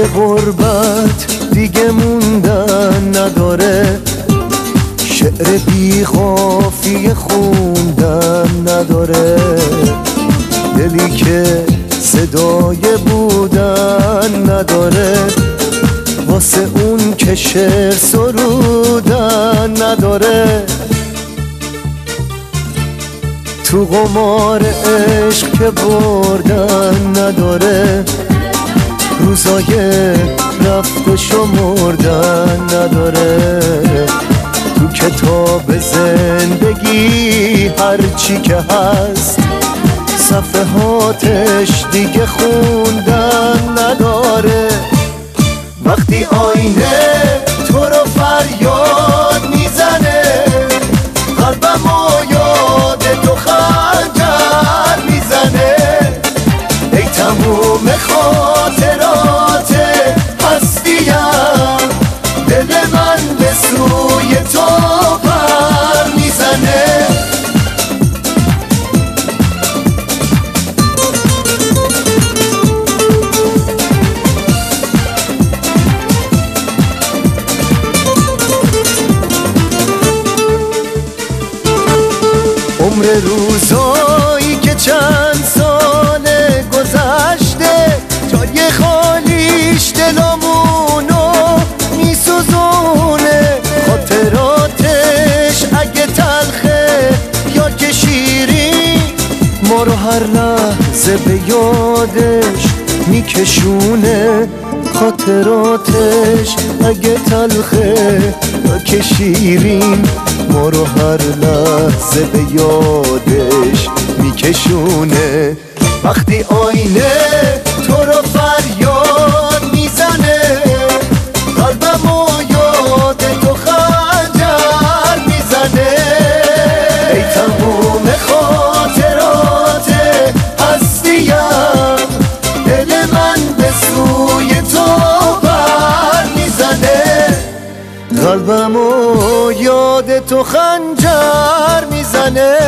غربت دیگه موندن نداره. شعر بی خافی خوندن نداره. دلی که صدای بودن نداره. واسه اون که شعر سرودن نداره. تو قمار عشق که بردن نداره. روزای رفت شمردن نداره. تو کتاب زندگی هرچی که هست صفحاتش دیگه خوندن نداره. وقتی آینه به سوی تو پر می‌زنه عمر روزایی هر لحظه به یادش میکشونه خاطراتش. اگه تلخه یا که شیرین ما رو هر لحظه به یادش میکشونه. وقتی آینه مو و یاد تو خنجر می‌زنه.